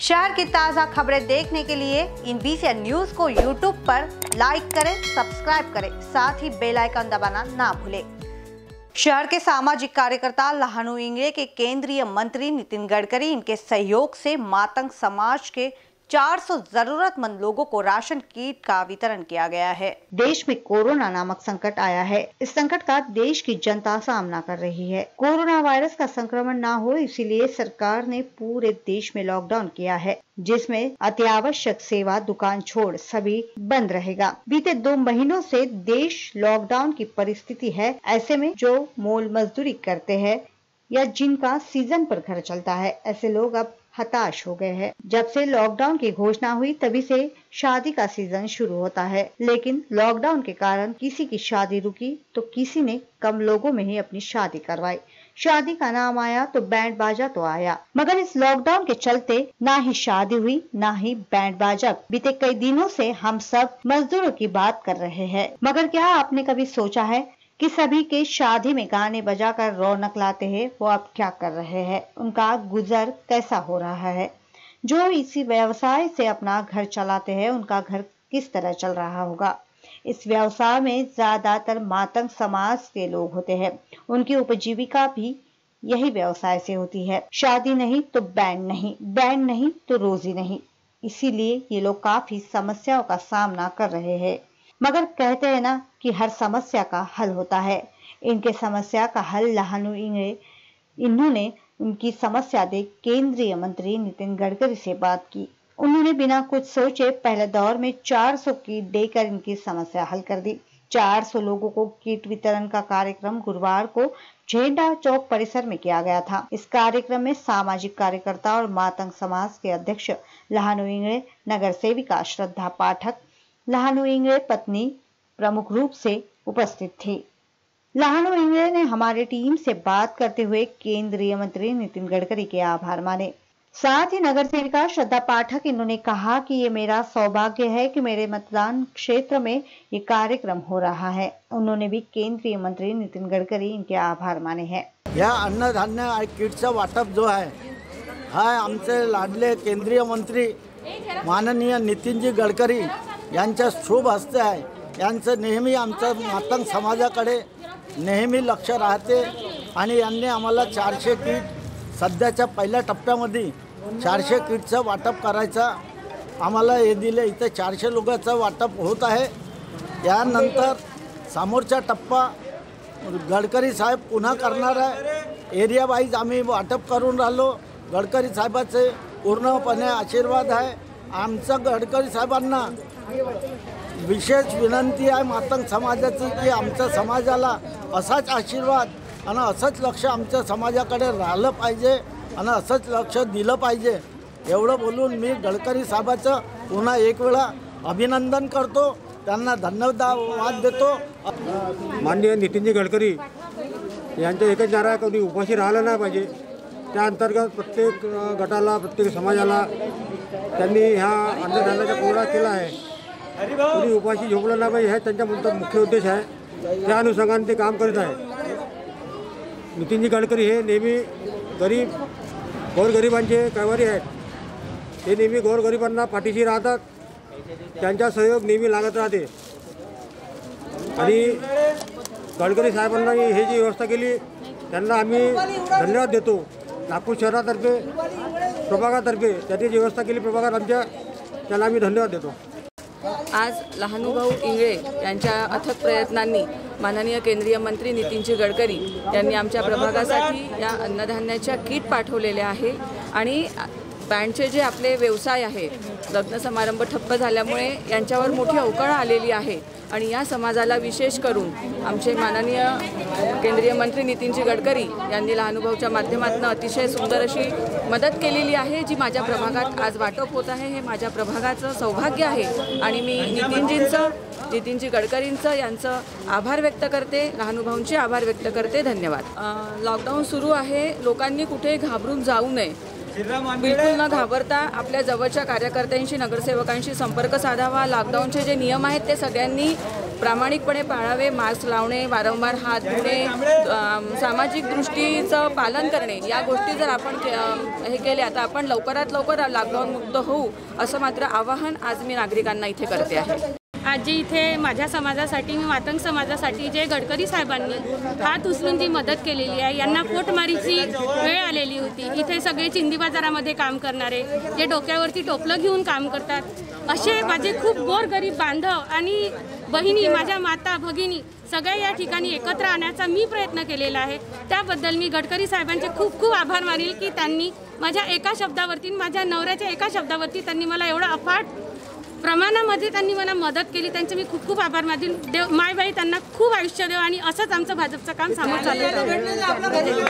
शहर की ताज़ा खबरें देखने के लिए इन बीसी न्यूज़ को यूट्यूब पर लाइक करें सब्सक्राइब करें, साथ ही बेल आइकन दबाना ना भूलें। शहर के सामाजिक कार्यकर्ता लहानू इंगड़े के केंद्रीय मंत्री नितिन गडकरी इनके सहयोग से मातंग समाज के 400 जरूरतमंद लोगों को राशन किट का वितरण किया गया है। देश में कोरोना नामक संकट आया है। इस संकट का देश की जनता सामना कर रही है। कोरोना वायरस का संक्रमण ना हो, इसीलिए सरकार ने पूरे देश में लॉकडाउन किया है, जिसमें अत्यावश्यक सेवा, दुकान छोड़ सभी बंद रहेगा। बीते दो महीनों से देश लॉकडाउन की परिस्थिति है ऐसे में जो मोल मजदूरी करते हैं या जिनका सीज़न पर घर चलता है, ऐसे लोग अब हताश हो गए हैं। जब से लॉकडाउन की घोषणा हुई, तभी से शादी का सीज़न शुरू होता है। लेकिन लॉकडाउन के कारण किसी की शादी रुकी तो किसी ने कम लोगों में ही अपनी शादी करवाई। शादी का नाम आया तो बैंड बाजा तो आया। मगर इस लॉकडाउन के चलते ना ही शादी हुई, ना ही बैंड बाजा बीते कई दिनों से हम सब मजदूरों की बात कर रहे हैं। मगर क्या आपने कभी सोचा है कि सभी के शादी में गाने बजाकर रौनक लाते हैं, वो अब क्या कर रहे हैं? उनका गुजर कैसा हो रहा है? जो इसी व्यवसाय से अपना घर चलाते हैं, उनका घर किस तरह चल रहा होगा? इस व्यवसाय में ज़्यादातर मातंग समाज के लोग होते हैं। उनकी उपजीविका भी यही व्यवसाय से होती है। शादी नहीं तो बैंड नहीं बैंड नहीं तो रोजी नहीं। इसीलिए ये लोग काफ़ी समस्याओं का सामना कर रहे हैं। मगर कहते हैं ना कि हर समस्या का हल होता है। इनके समस्या का हल लहानू इन्होंने उनकी समस्या देख केंद्रीय मंत्री नितिन गडकरी से बात की। उन्होंने बिना कुछ सोचे पहले दौर में 400 किट देकर इनकी समस्या हल कर दी। 400 लोगों को किट वितरण का कार्यक्रम गुरुवार को झेंडा चौक परिसर में किया गया था। इस कार्यक्रम में सामाजिक कार्यकर्ता और मातंग समाज के अध्यक्ष लहानु इंगड़े नगर सेविका श्रद्धा पाठक लहानू इंगड़े पत्नी प्रमुख रूप से उपस्थित थी। लहानू इंगड़े ने हमारे टीम से बात करते हुए केंद्रीय मंत्री नितिन गडकरी के आभार माने। साथ ही नगर सेविका श्रद्धा पाठक इन्होंने कहा कि ये मेरा सौभाग्य है कि मेरे मतदान क्षेत्र में ये कार्यक्रम हो रहा है। उन्होंने भी केंद्रीय मंत्री नितिन गडकरी इनके आभार माने हैं। या अन्नधान्य किटचं वाटप जो है, हा आमचे लाडले केंद्रीय मंत्री माननीय नितीनजी गडकरी यांच्या शोभ हस्ते आहे. यांचं नेहमी आमचं मातंग समाजाकडे नेहमी लक्ष राहते आणि यांनी आम्हाला चारशे किट सध्याच्या पहिल्या टप्प्यामध्ये चारशे किटचं वाटप करायचं आम्हाला हे दिले. इथे चारशे लोकांचं वाटप होत आहे. यानंतर समोरचा टप्पा गडकरी साहेब पुन्हा करणार आहे. एरियावाईज आम्ही वाटप करून राहिलो. गडकरी साहेबाचे पूर्णपणे आशीर्वाद आहे. आमचं गडकरी साहेबांना विशेष विनंती आहे मातंग समाजाची की आमच्या समाजाला असाच आशीर्वाद आणि असंच लक्ष आमच्या समाजाकडे राहिलं पाहिजे आणि असंच लक्ष दिलं पाहिजे. एवढं बोलून मी गडकरी साहेबाचं पुन्हा एक वेळा अभिनंदन करतो. त्यांना धन्यवाद देतो. माननीय नितीनजी गडकरी यांच्या एकच नारा कधी उपाशी राहिलं नाही पाहिजे. त्या अंतर्गत प्रत्येक गटाला प्रत्येक समाजाला त्यांनी ह्या अन्नधान्याचा पुरवठा केला आहे. कुणी उपाशी झोपलं नाही पाहिजे हे त्यांचा मुद्दा मुख्य उद्देश आहे. त्या अनुषंगाने ते काम करीत आहे. नितीनजी गडकरी हे नेहमी गरीब गोरगरिबांचे कैवारी आहेत. ते नेहमी गोरगरिबांना पाठीशी राहतात. त्यांचा सहयोग नेहमी लागत राहते. आणि गडकरी साहेबांना हे जी व्यवस्था केली त्यांना आम्ही धन्यवाद देतो. नागपूर शहरातर्फे प्रभागातर्फे त्याची व्यवस्था केली प्रभागात आमच्या त्यांना आम्ही धन्यवाद देतो. आज लहानुभाऊ इंगळे यांच्या अथक प्रयत्नांनी माननीय केंद्रीय मंत्री नितीनजी गडकरी यांनी आमच्या प्रभागासाठी या अन्नधान्याच्या किट पाठवलेल्या आहे. आणि बँडचे जे आपले व्यवसाय आहे लग्न समारंभ ठप्प झाल्यामुळे यांच्यावर मोठी अवकळ आलेली आहे. आणि या समाजाला विशेष करून आमचे माननीय केंद्रीय मंत्री नितीनजी गडकरी यांनी लहानुभाऊच्या माध्यमातून अतिशय सुंदर अशी मदत केलेली आहे जी माझ्या प्रभागात आज वाटप होत आहे. हे माझ्या प्रभागाचं सौभाग्य आहे आणि मी नितीनजींचं नितीनजी गडकरींचं यांचं आभार व्यक्त करते. लहानुभावांचे आभार व्यक्त करते. धन्यवाद. लॉकडाऊन सुरू आहे. लोकांनी कुठे घाबरून जाऊ नये. बिलकुल न घाबरता आपल्या जवळच्या कार्यकर्त्यांशी नगरसेवकांशी संपर्क साधावा. लॉकडाऊनचे जे नियम आहेत ते सगळ्यांनी प्रामाणिकपणे पाळावे. मास्क लावणे वारंवार हात धुणे सामाजिक दृष्टीचं पालन करणे या गोष्टी जर आपण के- हे केल्या तर आपण लवकरात लवकर लॉकडाऊन मुक्त होऊ असं मात्र आवाहन आज मी नागरिकांना इथे करते आहे. आज जे इथे माझ्या समाजासाठी मी मातंग समाजासाठी जे गडकरी साहेबांनी हात उचलून जी मदत केलेली आहे यांना पोटमारीची वेळ आलेली होती. इथे सगळे चिंदी बाजारामध्ये काम करणारे जे डोक्यावरती टोपलं घेऊन काम करतात असे माझे खूप गोरगरीब बांधव आणि बहिणी माझ्या माता भगिनी सगळ्या या ठिकाणी एकत्र आणण्याचा मी प्रयत्न केलेला आहे. त्याबद्दल मी गडकरी साहेबांचे खूप खूप आभार मानेल की त्यांनी माझ्या एका शब्दावरती माझ्या नवऱ्याच्या एका शब्दावरती त्यांनी मला एवढं अफाट प्रमाणामध्ये त्यांनी मला मदत केली. त्यांचे मी खूप खूप आभार मानेल देव मायबाई त्यांना खूप आयुष्य देव आणि असंच आमचं भाजपचं काम समोर चालू.